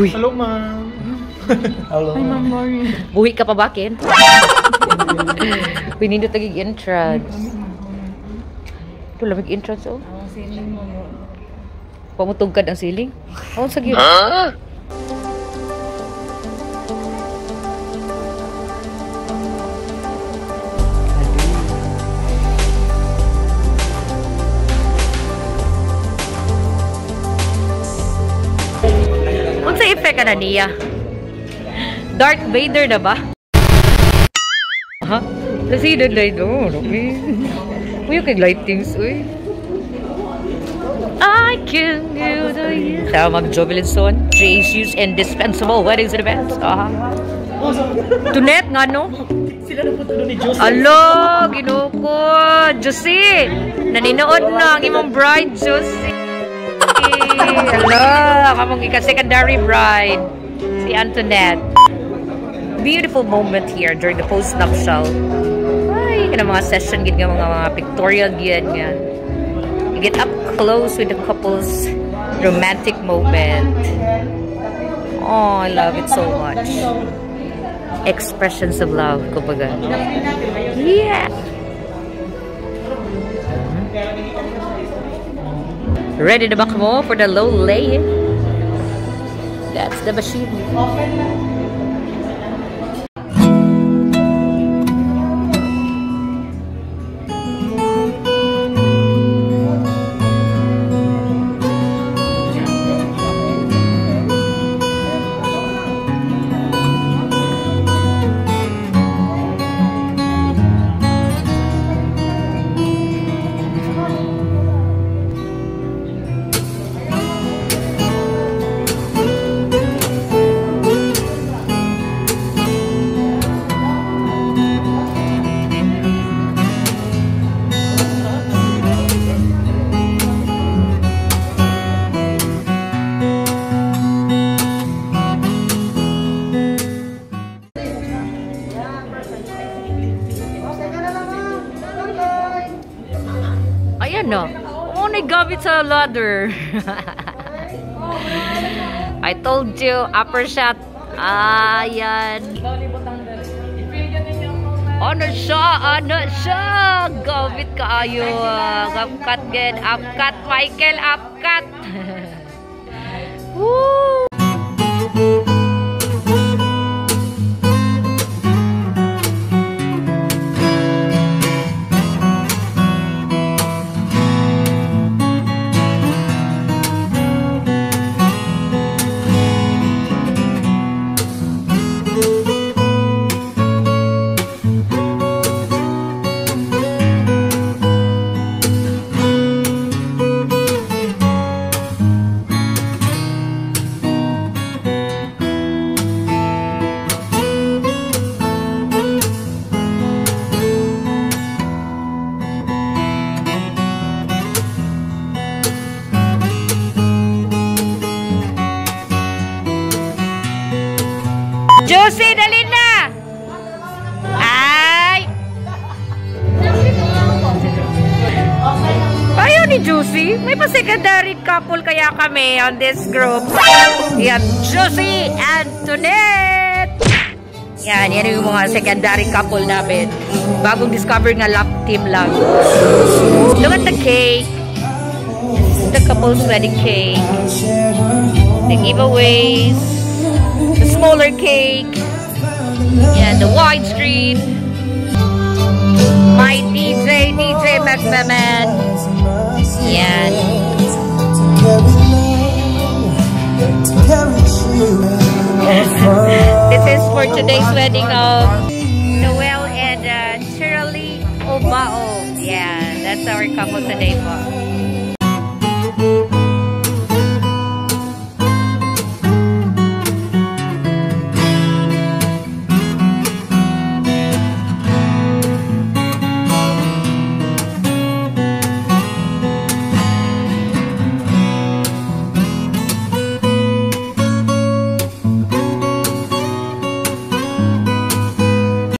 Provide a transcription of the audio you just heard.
Uy, Hello, ma'am. Hello. Hi, Ma'am Lori. buhi ka pa ba, Ken? Uy, nindot tagig entrance. Ito, lamig entrance, oh. Ang siling mo mo. Pamutugkad ang ceiling. Oh, sa gyud. Unsa effect ka na niya? Darth Vader na ba? Ha? President na ito. Okay. Uy, yung kay lightings, uy. I can do the you. Tama mag-Jobelinson. JSU's indispensable weddings and events. Aha. Tunet nga, no? Sila na po doon ni Joseph. Alo, ginuko. Josie, naninood na ang imong bride, Josie. Kamong ika-secondary bride. Si Antoinette. Beautiful moment here during the post-nuptial. Ay, kana mga session gid nga mga mga pictorial gid nga. You get up close with the couple's romantic moment. Oh, I love it so much. Expressions of love, kumbaga. Yeah! Ready na ba mo for the low lay? That's the machine. Oh, naggamit sa ladder. I told you, upper shot. Ayan. Ano siya? Ano siya? Gamit kaayo. Upcut gen. Upcut, Michael. Upcut. Woo! Josie, dali na! Ay! Ayaw ni Josie. May pa-secondary couple kaya kami on this group. Yan, Josie and Tonet! Yan, yan yung mga secondary couple namin. Bagong discover nga lap team lang. Look at the cake. This is the couple's wedding cake. The giveaways. Smaller cake. Yeah, the wide widescreen. My DJ, DJ McMahon. Yan. This is for today's wedding of Noel and uh, Shirley Obao. Yeah, that's our couple today po.